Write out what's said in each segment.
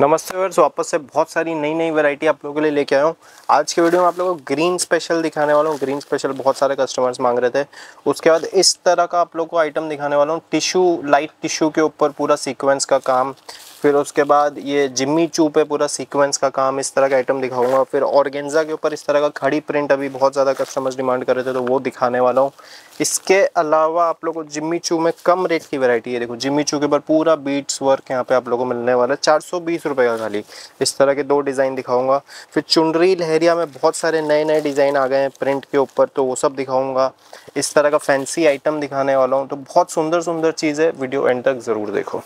नमस्ते वर्स वापस से बहुत सारी नई नई वैरायटी आप लोगों के लिए लेके आया हूँ। आज के वीडियो में आप लोगों को ग्रीन स्पेशल दिखाने वाला हूँ। ग्रीन स्पेशल बहुत सारे कस्टमर्स मांग रहे थे। उसके बाद इस तरह का आप लोगों को आइटम दिखाने वाला हूँ। टिश्यू लाइट टिश्यू के ऊपर पूरा सीक्वेंस का काम फिर उसके बाद ये जिम्मी चू पे पूरा सीक्वेंस का काम इस तरह का आइटम दिखाऊँगा। फिर ऑर्गेन्जा के ऊपर इस तरह का खड़ी प्रिंट अभी बहुत ज़्यादा कस्टमर्स डिमांड कर रहे थे तो वो दिखाने वाला हूँ। इसके अलावा आप लोगों को जिम्मी चू में कम रेट की वैरायटी है, देखो, जिम्मी चू के ऊपर पूरा बीट्स वर्क यहाँ पे आप लोगों को मिलने वाला है, चार सौ बीस रुपये का खाली। इस तरह के दो डिज़ाइन दिखाऊँगा। फिर चुनरी लहरिया में बहुत सारे नए नए डिज़ाइन आ गए हैं प्रिंट के ऊपर तो वो सब दिखाऊँगा। इस तरह का फैंसी आइटम दिखाने वाला हूँ तो बहुत सुंदर सुंदर चीज़ है वीडियो एंड तक ज़रूर देखो।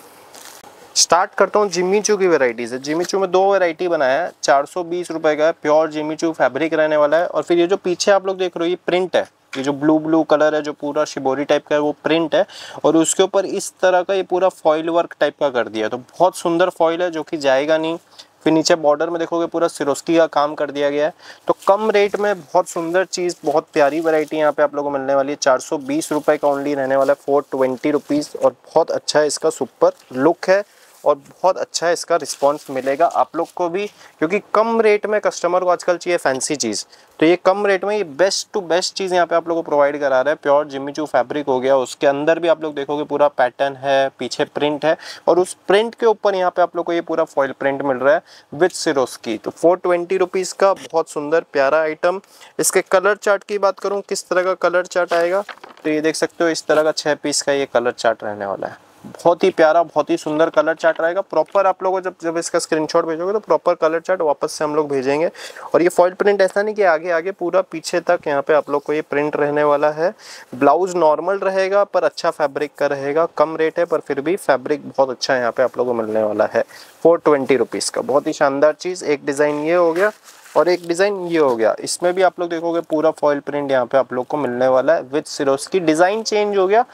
स्टार्ट करता हूँ जिमी चू की वेराइटीज़ है। जिमी चू में दो वेराइटी बनाया है। चार सौ बीस रुपये का प्योर जिमी चू फैब्रिक रहने वाला है। और फिर ये जो पीछे आप लोग देख रहे हो, ये प्रिंट है। ये जो ब्लू ब्लू कलर है, जो पूरा शिबोरी टाइप का है, वो प्रिंट है। और उसके ऊपर इस तरह का ये पूरा फॉइल वर्क टाइप का कर दिया तो बहुत सुंदर फॉइल है, जो कि जाएगा नहीं। फिर नीचे बॉर्डर में देखोगे पूरा सिरोस्की का काम कर दिया गया है। तो कम रेट में बहुत सुंदर चीज़, बहुत प्यारी वैरायटी यहाँ पे आप लोगों को मिलने वाली है। चार सौ बीस रुपये का ओनली रहने वाला है। फोर ट्वेंटी रुपीज़ और बहुत अच्छा है इसका सुपर लुक है। और बहुत अच्छा इसका रिस्पांस मिलेगा आप लोग को भी, क्योंकि कम रेट में कस्टमर को आजकल चाहिए फैंसी चीज़। तो ये कम रेट में ये बेस्ट टू बेस्ट चीज़ यहाँ पे आप लोग को प्रोवाइड करा रहा है। प्योर जिम्मीचू फैब्रिक हो गया, उसके अंदर भी आप लोग देखोगे पूरा पैटर्न है, पीछे प्रिंट है, और उस प्रिंट के ऊपर यहाँ पे आप लोग को ये पूरा फॉइल प्रिंट मिल रहा है विथ सिरोस की तो फोर ट्वेंटी रुपीज़ का बहुत सुंदर प्यारा आइटम इसके कलर चार्ट की बात करूँ, किस तरह का कलर चार्ट आएगा? तो ये देख सकते हो, इस तरह का छः पीस का ये कलर चार्ट रहने वाला है। बहुत ही प्यारा, बहुत ही सुंदर कलर चार्ट रहेगा। प्रॉपर आप लोगों जब जब इसका स्क्रीनशॉट भेजोगे तो प्रॉपर कलर चार्ट वापस से हम लोग भेजेंगे। और ये फॉइल प्रिंट ऐसा नहीं कि आगे आगे पूरा पीछे तक यहाँ पे आप लोग को ये प्रिंट रहने वाला है। ब्लाउज नॉर्मल रहेगा, पर अच्छा फैब्रिक का रहेगा। कम रेट है, पर फिर भी फैब्रिक बहुत अच्छा यहाँ पे आप लोग को मिलने वाला है। फोर ट्वेंटी का। बहुत ही शानदार चीज़। एक डिज़ाइन ये हो गया और एक डिज़ाइन ये हो गया। इसमें भी आप लोग देखोगे पूरा फॉइल प्रिंट यहाँ पे आप लोग को मिलने वाला है। विथ सिरोस की डिज़ाइन चेंज हो गया।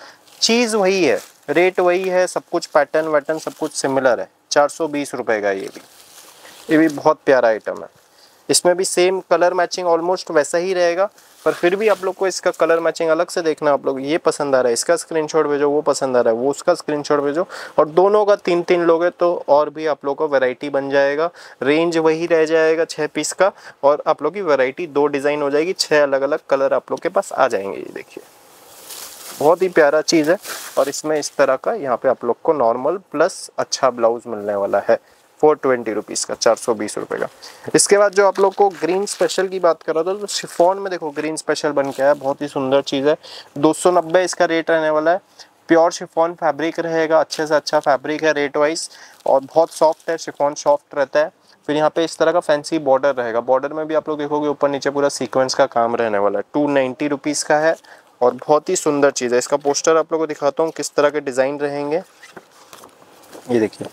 चीज़ वही है। रेट वही है, सब कुछ पैटर्न वैटर्न सब कुछ सिमिलर है। चार सौ बीस रुपये का ये भी। ये भी बहुत प्यारा आइटम है। इसमें भी सेम कलर मैचिंग ऑलमोस्ट वैसा ही रहेगा, पर फिर भी आप लोग को इसका कलर मैचिंग अलग से देखना आप लोग ये पसंद आ रहा है, इसका स्क्रीनशॉट भेजो, वो पसंद आ रहा है, वो उसका स्क्रीनशॉट भेजो। और दोनों का तीन तीन लोग तो और भी आप लोग का वैरायटी बन जाएगा। रेंज वही रह जाएगा छः पीस का, और आप लोग की वैरायटी दो डिज़ाइन हो जाएगी छः अलग अलग कलर आप लोग के पास आ जाएँगे। ये देखिए। बहुत ही प्यारा चीज़ है और इसमें इस तरह का यहाँ पे आप लोग को नॉर्मल प्लस अच्छा ब्लाउज मिलने वाला है फोर ट्वेंटी रुपीज़ का चार सौ बीस रुपये का। इसके बाद जो आप लोग को ग्रीन स्पेशल की बात कर रहा था तो शिफोन में देखो ग्रीन स्पेशल बन के आया, बहुत ही सुंदर चीज़ है। दो सौ नब्बे इसका रेट रहने वाला है। प्योर शिफोन फैब्रिक रहेगा, अच्छे से अच्छा फैब्रिक है रेट वाइज और बहुत सॉफ्ट है शिफोन सॉफ्ट रहता है। फिर यहाँ पे इस तरह का फैंसी बॉर्डर रहेगा। बॉर्डर में भी आप लोग देखोगे, ऊपर नीचे पूरा सीक्वेंस का काम रहने वाला है। टू नाइन्टी रुपीज़ का है और बहुत ही सुंदर चीज़ है। इसका पोस्टर आप लोगों को दिखाता हूँ, किस तरह के डिज़ाइन रहेंगे। ये देखिए,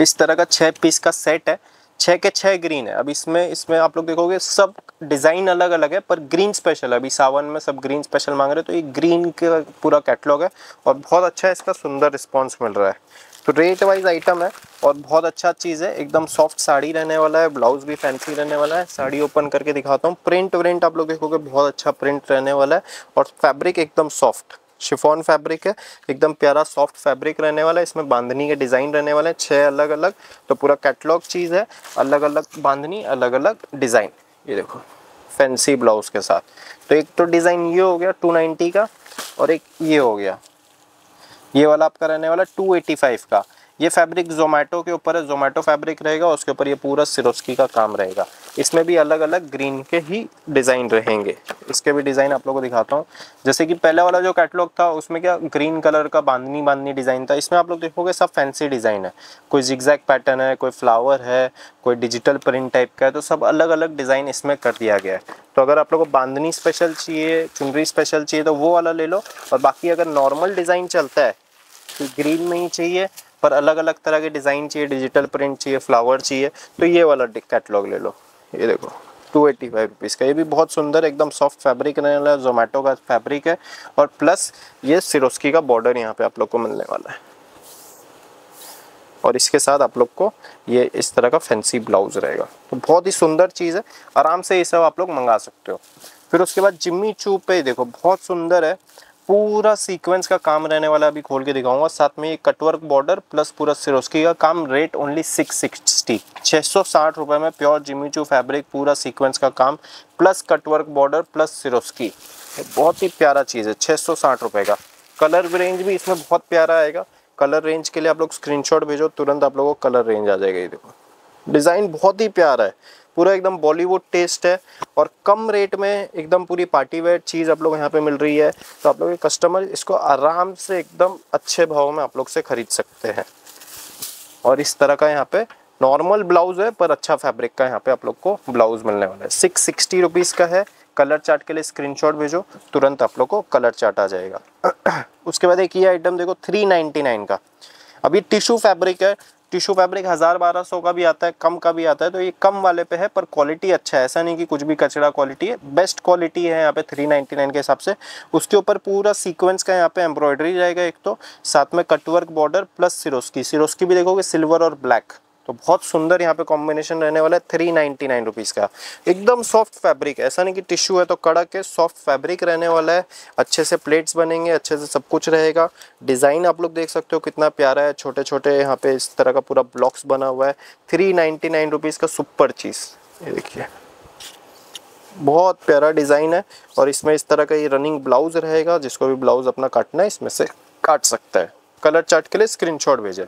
इस तरह का छः पीस का सेट है। छः के छः ग्रीन है। अब इसमें इसमें आप लोग देखोगे, सब डिज़ाइन अलग अलग है, पर ग्रीन स्पेशल है। अभी सावन में सब ग्रीन स्पेशल मांग रहे हैं तो ये ग्रीन का पूरा कैटलॉग है और बहुत अच्छा इसका सुंदर रिस्पॉन्स मिल रहा है। तो रेट वाइज आइटम है और बहुत अच्छा चीज़ है, एकदम सॉफ्ट साड़ी रहने वाला है ब्लाउज भी फैंसी रहने वाला है, साड़ी ओपन करके दिखाता हूँ। प्रिंट व्रिंट आप लोग देखोगे बहुत अच्छा प्रिंट रहने वाला है और फैब्रिक एकदम सॉफ्ट शिफॉन फैब्रिक है, एकदम प्यारा सॉफ्ट फैब्रिक रहने वाला है। इसमें बांधनी के डिज़ाइन रहने वाले हैं छः अलग अलग तो पूरा कैटलॉग चीज़ है अलग अलग बांधनी अलग अलग डिज़ाइन ये देखो फैंसी ब्लाउज के साथ। तो एक तो डिज़ाइन ये हो गया 290 का और एक ये हो गया। ये वाला आपका रहने वाला 285 का। ये फैब्रिक जोमेटो के ऊपर है जोमेटो फैब्रिक रहेगा, उसके ऊपर ये पूरा सिरोस्की का काम रहेगा। इसमें भी अलग अलग ग्रीन के ही डिज़ाइन रहेंगे। इसके भी डिज़ाइन आप लोगों को दिखाता हूँ। जैसे कि पहले वाला जो कैटलॉग था, उसमें क्या ग्रीन कलर का बांधनी बांधनी डिज़ाइन था। इसमें आप लोग देखोगे सब फैंसी डिज़ाइन है। कोई जिग्जैक पैटर्न है, कोई फ्लावर है, कोई डिजिटल प्रिंट टाइप का है तो सब अलग अलग डिज़ाइन इसमें कर दिया गया है। तो अगर आप लोग को बांधनी स्पेशल चाहिए, चुनरी स्पेशल चाहिए तो वो वाला ले लो। और बाकी अगर नॉर्मल डिज़ाइन चलता है तो ग्रीन में ही चाहिए। पर अलग अलग तरह के डिज़ाइन चाहिए, डिजिटल प्रिंट चाहिए, फ्लावर चाहिए तो ये वाला कैटलॉग ले लो। ये देखो टू एटी फाइव का। ये भी बहुत सुंदर, एकदम सॉफ्ट फैब्रिक रहने वाला है जोमेटो का फैब्रिक है। और प्लस ये सिरोस्की का बॉर्डर यहाँ पे आप लोग को मिलने वाला है। और इसके साथ आप लोग को ये इस तरह का फैंसी ब्लाउज रहेगा। तो बहुत ही सुंदर चीज़ है। आराम से ये सब आप लोग मंगा सकते हो। फिर उसके बाद जिम्मी चू पे देखो, बहुत सुंदर है। पूरा सीक्वेंस का काम रहने वाला अभी खोल के दिखाऊँगा। साथ में ये कटवर्क बॉर्डर प्लस पूरा सिरोस्की का काम रेट ओनली सिक्स सिक्सटी छः सौ साठ रुपये में प्योर जिमीचू फैब्रिक पूरा सीक्वेंस का काम plus cutwork border plus Swarovski बहुत ही प्यारा चीज़ है छः सौ साठ रुपये का। कलर रेंज भी इसमें बहुत प्यारा आएगा। कलर रेंज के लिए आप लोग स्क्रीनशॉट भेजो, तुरंत आप लोगों को कलर रेंज आ जाएगा। ये देखो। डिज़ाइन बहुत ही प्यारा है। पूरा एकदम बॉलीवुड टेस्ट है और कम रेट में एकदम पूरी पार्टी वेयर चीज़ आप लोग यहाँ पे मिल रही है। तो आप लोग कस्टमर इसको आराम से एकदम अच्छे भाव में आप लोग से खरीद सकते हैं। और इस तरह का यहाँ पे नॉर्मल ब्लाउज है, पर अच्छा फैब्रिक का यहाँ पे आप लोग को ब्लाउज मिलने वाला है। सिक्स सिक्सटी का है। कलर चार्ट के लिए स्क्रीनशॉट भेजो, तुरंत आप लोग को कलर चार्ट आ जाएगा। उसके बाद एक ये आइटम देखो थ्री का। अभी टिश्यू फैब्रिक है टिश्यू फैब्रिक हज़ार बारह सौ का भी आता है, कम का भी आता है तो ये कम वाले पे है, पर क्वालिटी अच्छा है। ऐसा नहीं कि कुछ भी कचरा क्वालिटी है, बेस्ट क्वालिटी है यहाँ पे थ्री नाइन्टी नाइन के हिसाब से। उसके ऊपर पूरा सीक्वेंस का यहाँ पे एम्ब्रॉयडरी रहेगा एक तो साथ में cutwork border plus Swarovski. Swarovski भी देखोगे, सिल्वर और ब्लैक। तो बहुत सुंदर यहाँ पे कॉम्बिनेशन रहने वाला है थ्री नाइनटी नाइन रुपीज़ का। एकदम सॉफ्ट फैब्रिक ऐसा नहीं कि टिश्यू है तो कड़क है सॉफ्ट फैब्रिक रहने वाला है। अच्छे से प्लेट्स बनेंगे, अच्छे से सब कुछ रहेगा। डिज़ाइन आप लोग देख सकते हो कितना प्यारा है छोटे छोटे यहाँ पे इस तरह का पूरा ब्लॉक्स बना हुआ है। थ्री नाइन्टी नाइन रुपीज़ का सुपर चीज़ ये देखिए। बहुत प्यारा डिज़ाइन है और इसमें इस तरह का ये रनिंग ब्लाउज रहेगा, जिसको भी ब्लाउज अपना काटना है, इसमें से काट सकता है। कलर चार्ट के लिए स्क्रीनशॉट भेजें।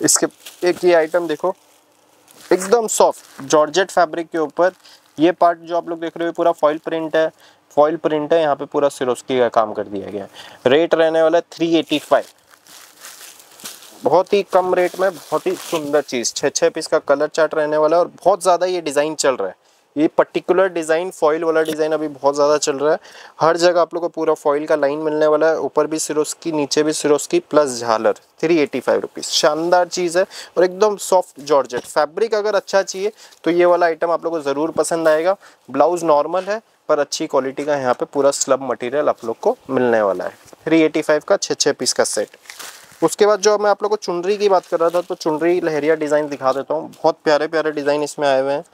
इसके एक ये आइटम देखो। एकदम सॉफ्ट जॉर्जेट फैब्रिक के ऊपर। ये पार्ट जो आप लोग देख रहे हो पूरा फॉइल प्रिंट है। फॉइल प्रिंट है, यहाँ पे पूरा सिरोस्की का काम कर दिया गया है। रेट रहने वाला थ्री एटी फाइव बहुत ही कम रेट में, बहुत ही सुंदर चीज़। छः छः पीस का कलर चार्ट रहने वाला है और बहुत ज़्यादा ये डिज़ाइन चल रहा है। ये पर्टिकुलर डिज़ाइन फॉइल वाला डिज़ाइन अभी बहुत ज़्यादा चल रहा है। हर जगह आप लोग को पूरा फॉइल का लाइन मिलने वाला है। ऊपर भी सिरोस्की नीचे भी सिरोस्की प्लस झालर थ्री एटी फाइव रुपीज़ शानदार चीज़ है और एकदम सॉफ्ट जॉर्जेट फैब्रिक अगर अच्छा चाहिए तो ये वाला आइटम आप लोग को ज़रूर पसंद आएगा। ब्लाउज नॉर्मल है, पर अच्छी क्वालिटी का यहाँ पे पूरा स्लब मटेरियल आप लोग को मिलने वाला है। थ्री एटी फाइव का छः छः पीस का सेट उसके बाद जो मैं आप लोग को चुनरी की बात कर रहा था तो चुनरी लहरिया डिज़ाइन दिखा देता हूँ। बहुत प्यारे प्यारे डिज़ाइन इसमें आए हुए हैं।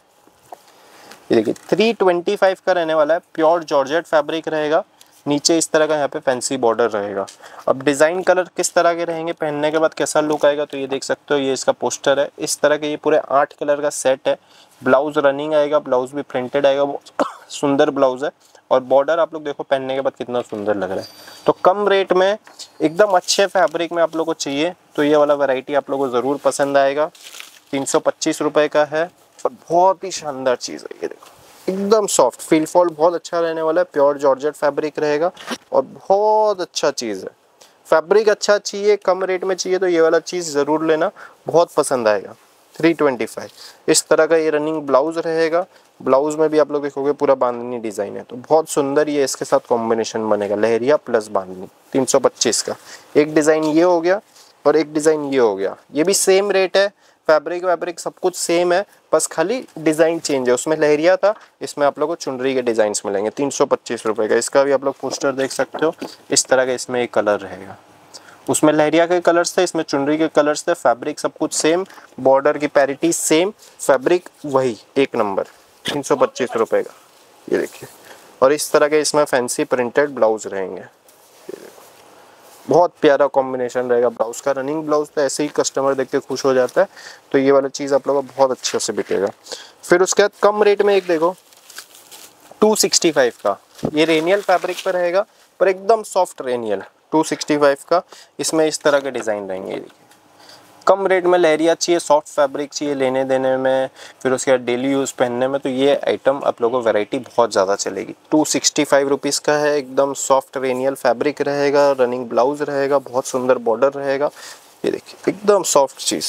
ये देखिए थ्री ट्वेंटी फाइव का रहने वाला है प्योर जॉर्जेट फैब्रिक रहेगा, नीचे इस तरह का यहाँ पे फैंसी बॉर्डर रहेगा। अब डिज़ाइन कलर किस तरह के रहेंगे, पहनने के बाद कैसा लुक आएगा तो ये देख सकते हो, ये इसका पोस्टर है। इस तरह के ये पूरे आठ कलर का सेट है। ब्लाउज रनिंग आएगा ब्लाउज भी प्रिंटेड आएगा सुंदर ब्लाउज है। और बॉर्डर आप लोग देखो, पहनने के बाद कितना सुंदर लग रहा है। तो कम रेट में, एकदम अच्छे फैब्रिक में आप लोग को चाहिए तो ये वाला वैरायटी आप लोग को ज़रूर पसंद आएगा। तीन सौ पच्चीस रुपये का है। और बहुत ही शानदार चीज़ है ये देखो। एकदम सॉफ्ट फील फॉल बहुत अच्छा रहने वाला है। प्योर जॉर्जेट फैब्रिक रहेगा और बहुत अच्छा चीज़ है। फैब्रिक अच्छा चाहिए, कम रेट में चाहिए तो ये वाला चीज़ ज़रूर लेना। बहुत पसंद आएगा। 325 इस तरह का ये रनिंग ब्लाउज रहेगा। ब्लाउज में भी आप लोग देखोगे पूरा बांधनी डिज़ाइन है। तो बहुत सुंदर ये इसके साथ कॉम्बिनेशन बनेगा। लहरिया प्लस बांधनी। 325 का। एक डिज़ाइन ये हो गया और एक डिज़ाइन ये हो गया। ये भी सेम रेट है। फैब्रिक वैब्रिक सब कुछ सेम है, बस खाली डिज़ाइन चेंज है। उसमें लहरिया था, इसमें आप लोग को चुनरी के डिज़ाइन मिलेंगे। तीन सौ पच्चीस रुपये का। इसका भी आप लोग पोस्टर देख सकते हो। इस तरह का इसमें एक कलर रहेगा। उसमें लहरिया के कलर्स थे, इसमें चुनरी के कलर्स थे फैब्रिक सब कुछ सेम बॉर्डर की पैरिटी सेम फैब्रिक वही, एक नंबर तीन सौ पच्चीस रुपये का। ये देखिए। और इस तरह के इसमें फैंसी प्रिंटेड ब्लाउज रहेंगे। बहुत प्यारा कॉम्बिनेशन रहेगा ब्लाउज का। रनिंग ब्लाउज तो ऐसे ही कस्टमर देख के खुश हो जाता है तो ये वाला चीज़ आप लोगों को बहुत अच्छे से बिकेगा। फिर उसके बाद कम रेट में एक देखो 265 का। ये रेनियल फैब्रिक पर रहेगा, पर एकदम सॉफ्ट रेनियल 265 का। इसमें इस तरह के डिज़ाइन रहेंगे। देखिए कम रेट में लहरिया चाहिए सॉफ्ट फैब्रिक चाहिए, लेने देने में, फिर उसके बाद डेली यूज़ पहनने में तो ये आइटम आप लोगों को वैरायटी बहुत ज़्यादा चलेगी। टू सिक्सटी फाइव रुपीज़ का है, एकदम सॉफ्ट रेनियल फैब्रिक रहेगा रनिंग ब्लाउज रहेगा, बहुत सुंदर बॉर्डर रहेगा। ये देखिए, एकदम सॉफ्ट चीज़।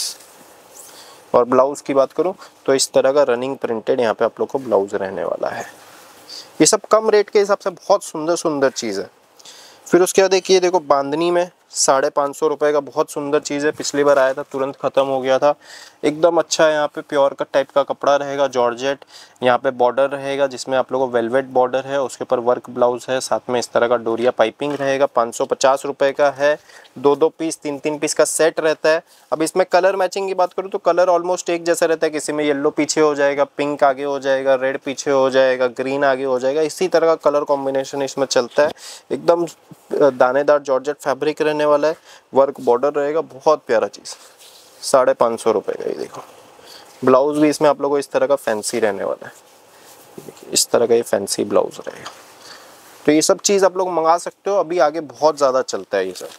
और ब्लाउज़ की बात करूँ तो इस तरह का रनिंग प्रिंटेड यहाँ पे आप लोग को ब्लाउज रहने वाला है। ये सब कम रेट के हिसाब से बहुत सुंदर सुंदर चीज़ है। फिर उसके बाद देखिए, देखो बांधनी में साढ़े पाँच सौ रुपये का बहुत सुंदर चीज़ है। पिछली बार आया था, तुरंत ख़त्म हो गया था। एकदम अच्छा है यहाँ पे प्योर कट टाइप का कपड़ा रहेगा, जॉर्जेट। यहाँ पे बॉर्डर रहेगा, जिसमें आप लोगों को वेलवेट बॉर्डर है, उसके ऊपर वर्क ब्लाउज है, साथ में इस तरह का डोरिया पाइपिंग रहेगा। पाँच सौ का है। दो दो पीस, तीन तीन पीस का सेट रहता है। अब इसमें कलर मैचिंग की बात करूँ तो कलर ऑलमोस्ट एक जैसा रहता है, किसी में येल्लो पीछे हो जाएगा, पिंक आगे हो जाएगा, रेड पीछे हो जाएगा, ग्रीन आगे हो जाएगा। इसी तरह का कलर कॉम्बिनेशन इसमें चलता है। एकदम दानेदार जॉर्जेट फैब्रिक रहने वाला है। वर्क बॉर्डर रहेगा, बहुत प्यारा चीज़। साढ़े पाँच सौ रुपये का ये देखो। ब्लाउज़ भी इसमें आप लोगों को इस तरह का फैंसी रहने वाला है। इस तरह का ये फैंसी ब्लाउज़ रहेगा। तो ये सब चीज़ आप लोग मंगा सकते हो। अभी आगे बहुत ज़्यादा चलता है ये सब।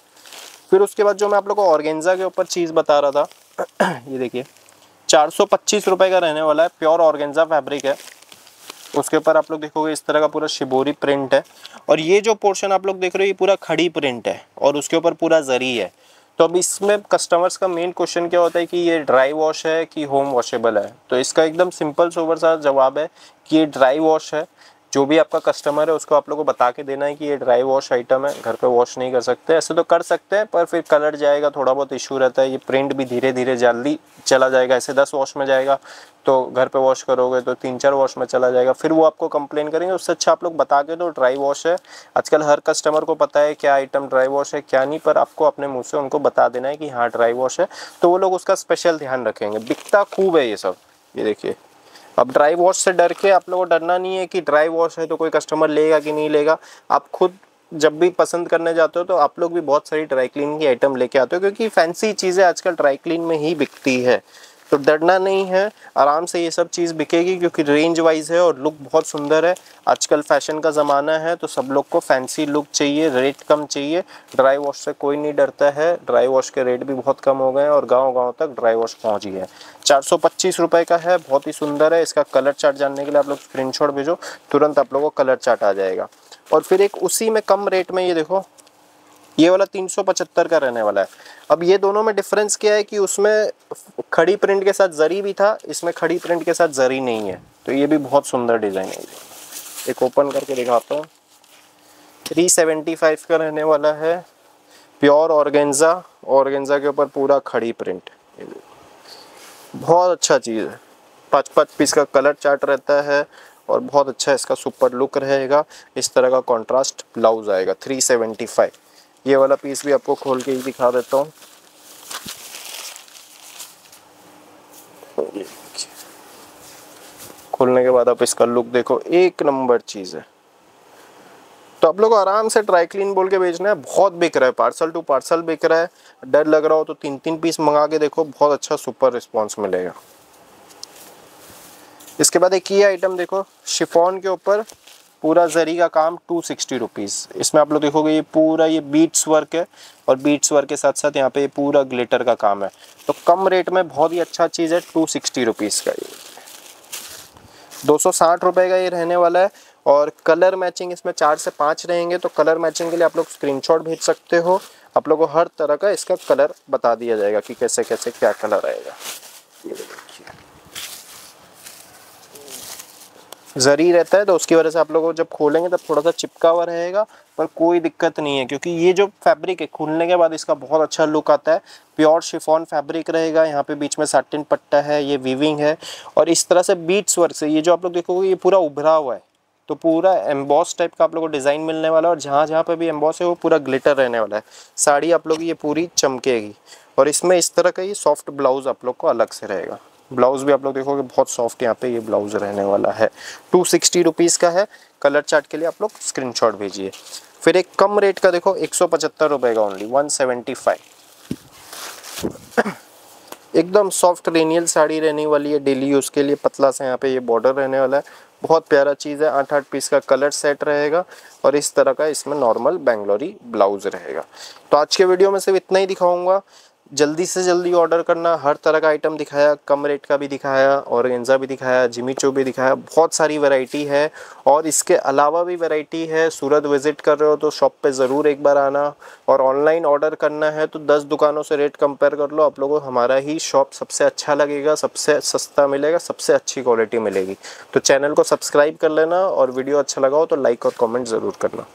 फिर उसके बाद जो मैं आप लोग को ऑर्गेन्जा के ऊपर चीज़ बता रहा था, ये देखिए। चार सौ पच्चीस रुपये का रहने वाला है। प्योर ऑर्गेन्जा फैब्रिक है। उसके ऊपर आप लोग देखोगे इस तरह का पूरा शिबोरी प्रिंट है। और ये जो पोर्शन आप लोग देख रहे हो, ये पूरा खड़ी प्रिंट है और उसके ऊपर पूरा जरी है। तो अब इसमें कस्टमर्स का मेन क्वेश्चन क्या होता है कि ये ड्राई वॉश है कि होम वॉशेबल है? तो इसका एकदम सिंपल सोवर सा जवाब है कि ये ड्राई वॉश है। जो भी आपका कस्टमर है, उसको आप लोगों को बता के देना है कि ये ड्राई वॉश आइटम है, घर पे वॉश नहीं कर सकते। ऐसे तो कर सकते हैं, पर फिर कलर जाएगा थोड़ा बहुत इशू रहता है, ये प्रिंट भी धीरे धीरे जल्दी चला जाएगा। ऐसे दस वॉश में जाएगा तो घर पे वॉश करोगे तो तीन चार वॉश में चला जाएगा। फिर वो आपको कंप्लेन करेंगे, उससे अच्छा आप लोग बता के दो ड्राई वॉश है। आजकल हर कस्टमर को पता है क्या आइटम ड्राई वॉश है, क्या नहीं, पर आपको अपने मुँह से उनको बता देना है कि हाँ ड्राई वॉश है। तो वो लोग उसका स्पेशल ध्यान रखेंगे। बिकता खूब है ये सब। ये देखिए। अब ड्राई वॉश से डर के आप लोगों को डरना नहीं है कि ड्राई वॉश है तो कोई कस्टमर लेगा कि नहीं लेगा। आप खुद जब भी पसंद करने जाते हो तो आप लोग भी बहुत सारी ड्राई क्लीन की आइटम लेके आते हो क्योंकि फैंसी चीज़ें आजकल ड्राई क्लीन में ही बिकती है। तो डरना नहीं है, आराम से ये सब चीज़ बिकेगी क्योंकि रेंज वाइज है और लुक बहुत सुंदर है। आजकल फ़ैशन का ज़माना है तो सब लोग को फैंसी लुक चाहिए रेट कम चाहिए। ड्राई वॉश से कोई नहीं डरता है। ड्राई वॉश के रेट भी बहुत कम हो गए हैं और गाँव गाँव तक ड्राई वॉश पहुँच गया है। चार रुपये का है, बहुत ही सुंदर है। इसका कलर चार्ट जानने के लिए आप लोग स्क्रीन भेजो, तुरंत आप लोगों को कलर चार्ट आ जाएगा। और फिर एक उसी में कम रेट में ये देखो ये वाला तीन सौ पचहत्तर का रहने वाला है। अब ये दोनों में डिफरेंस क्या है कि उसमें खड़ी प्रिंट के साथ जरी भी था, इसमें खड़ी प्रिंट के साथ जरी नहीं है। तो ये भी बहुत सुंदर डिज़ाइन है एक ओपन करके दिखाता हूँ। थ्री सेवेंटी फाइव का रहने वाला है। प्योर ऑर्गेन्जा ऑर्गेन्जा के ऊपर पूरा खड़ी प्रिंट बहुत अच्छा चीज़ है। पाँच पाँच पीस का कलर चार्ट रहता है और बहुत अच्छा इसका सुपर लुक रहेगा। इस तरह का कॉन्ट्रास्ट ब्लाउज आएगा। थ्री सेवेंटी फाइव ये वाला पीस भी आपको खोल के ही दिखा देता हूँ। खोलने के बाद आप इसका लुक देखो, एक नंबर चीज़ है। तो आप लोग आराम से ड्राई क्लीन बोल के बेचना है, बहुत बिक रहा है पार्सल टू पार्सल बिक रहा है। डर लग रहा हो तो तीन तीन पीस मंगा के देखो, बहुत अच्छा सुपर रिस्पॉन्स मिलेगा। इसके बाद एक ये आइटम देखो शिफॉन के ऊपर पूरा जरी का काम टू सिक्सटी रुपीज़ इसमें आप लोग देखोगे ये पूरा ये बीट्स वर्क है और बीट्स वर्क के साथ साथ यहाँ पे पूरा ग्लिटर का काम है। तो कम रेट में बहुत ही अच्छा चीज़ है टू सिक्सटी रुपीज़ का ये। दो सौ साठ रुपये का ये रहने वाला है और कलर मैचिंग इसमें चार से पाँच रहेंगे तो कलर मैचिंग के लिए आप लोग स्क्रीनशॉट भेज सकते हो। आप लोगों को हर तरह का इसका कलर बता दिया जाएगा कि कैसे कैसे क्या कलर आएगा ये देखिए जरी रहता है तो उसकी वजह से आप लोगों को जब खोलेंगे, तब थोड़ा सा चिपका हुआ रहेगा, पर कोई दिक्कत नहीं है, क्योंकि ये जो फैब्रिक है, खुलने के बाद इसका बहुत अच्छा लुक आता है। प्योर शिफॉन फैब्रिक रहेगा, यहाँ पे बीच में साटिन पट्टा है, ये वीविंग है, और इस तरह से बीट्स वर्क से, ये जो आप लोग देखोगे, ये पूरा उभरा हुआ है। तो पूरा एम्बॉस टाइप का आप लोग को डिज़ाइन मिलने वाला है, और जहाँ जहाँ पे भी एम्बॉस है, वो पूरा ग्लिटर रहने वाला है। साड़ी आप लोग ये पूरी चमकेगी, और इसमें इस तरह का ये सॉफ्ट ब्लाउज आप लोग को अलग से रहेगा। ब्लाउज़ भी आप लोग देखोगे, बहुत सॉफ्ट यहाँ पे ये ब्लाउज़ रहने वाला है। टू सिक्सटी रुपीज़ का है। कलर चार्ट के लिए आप लोग स्क्रीनशॉट भेजिए। फिर एक कम रेट का देखो, एक सौ पचहत्तर रुपये का ओनली वन सेवेंटी फाइव एकदम सॉफ्ट रेनियल साड़ी रहने वाली है डेली यूज़ के लिए। पतला सा यहाँ पे ये बॉर्डर रहने वाला है। बहुत प्यारा चीज़ है, आठ आठ पीस का कलर सेट रहेगा और इस तरह का इसमें नॉर्मल बेंगलोरी ब्लाउज रहेगा। तो आज के वीडियो में सिर्फ़ इतना ही दिखाऊँगा। जल्दी से जल्दी ऑर्डर करना, हर तरह का आइटम दिखाया, कम रेट का भी दिखाया और गेंजा भी दिखाया, जिमी चो भी दिखाया, बहुत सारी वैरायटी है। और इसके अलावा भी वैरायटी है, सूरत विज़िट कर रहे हो तो शॉप पे ज़रूर एक बार आना। और ऑनलाइन ऑर्डर करना है तो दस दुकानों से रेट कंपेयर कर लो, आप लोगों को हमारा ही शॉप सबसे अच्छा लगेगा, सबसे सस्ता मिलेगा, सबसे अच्छी क्वालिटी मिलेगी। तो चैनल को सब्सक्राइब कर लेना और वीडियो अच्छा लगा हो तो लाइक और कॉमेंट ज़रूर करना।